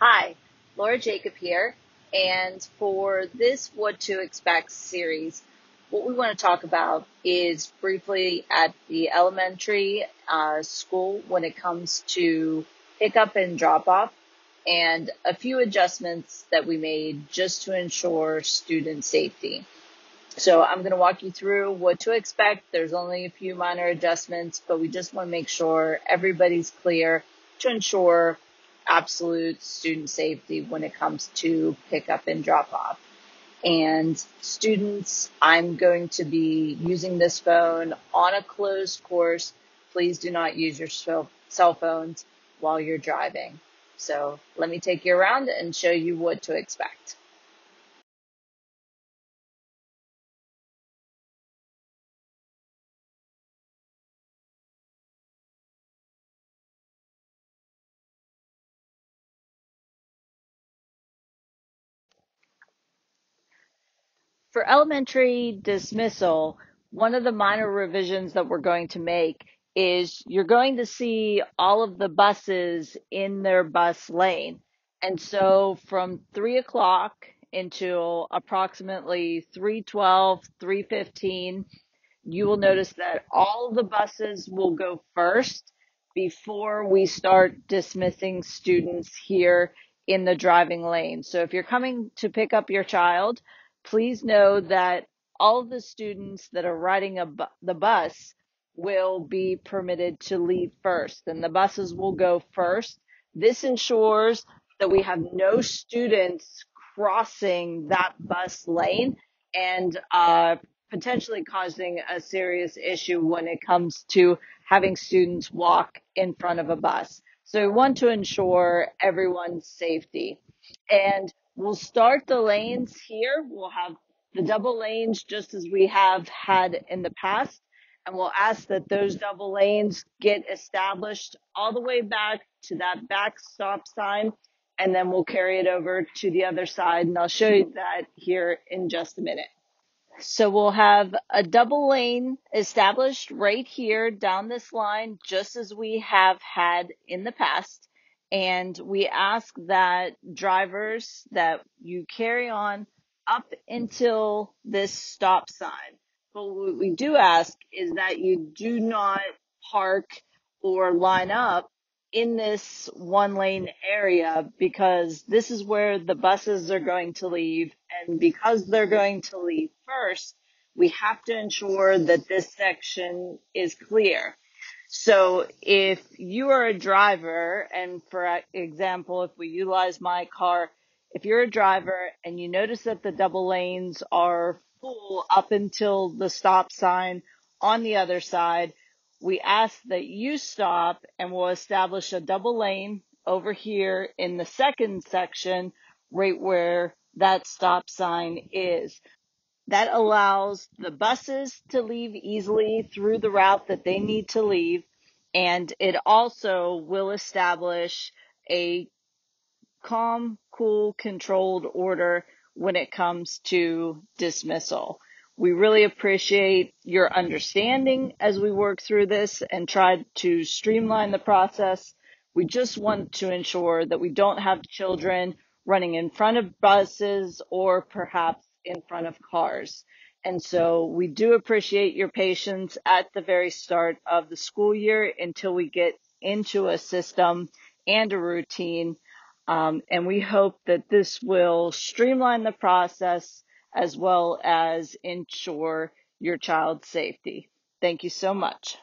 Hi, Laura Jacob here. And for this What to Expect series, what we want to talk about is briefly at the elementary uh, school when it comes to pickup and drop off and a few adjustments that we made just to ensure student safety. So I'm going to walk you through what to expect. There's only a few minor adjustments, but we just want to make sure everybody's clear to ensure absolute student safety when it comes to pickup and drop off. And students, I'm going to be using this phone on a closed course. Please do not use your cell phones while you're driving. So let me take you around and show you what to expect. For elementary dismissal, one of the minor revisions that we're going to make is you're going to see all of the buses in their bus lane. And so from three o'clock until approximately 312, 315, you will notice that all the buses will go first before we start dismissing students here in the driving lane. So if you're coming to pick up your child, please know that all the students that are riding bu- the bus will be permitted to leave first and the buses will go first. This ensures that we have no students crossing that bus lane and uh, potentially causing a serious issue when it comes to having students walk in front of a bus. So we want to ensure everyone's safety. And we'll start the lanes here. We'll have the double lanes just as we have had in the past. And we'll ask that those double lanes get established all the way back to that back stop sign. And then we'll carry it over to the other side. And I'll show you that here in just a minute. So we'll have a double lane established right here down this line, just as we have had in the past. And we ask that drivers that you carry on up until this stop sign. But what we do ask is that you do not park or line up in this one lane area because this is where the buses are going to leave. And because they're going to leave first, we have to ensure that this section is clear. So if you are a driver, and for example, if we utilize my car, if you're a driver and you notice that the double lanes are full up until the stop sign on the other side, we ask that you stop and we'll establish a double lane over here in the second section, right where that stop sign is. That allows the buses to leave easily through the route that they need to leave. And it also will establish a calm, cool, controlled order when it comes to dismissal. We really appreciate your understanding as we work through this and try to streamline the process. We just want to ensure that we don't have children running in front of buses or perhaps in front of cars. And so we do appreciate your patience at the very start of the school year until we get into a system and a routine. Um, and we hope that this will streamline the process as well as ensure your child's safety. Thank you so much.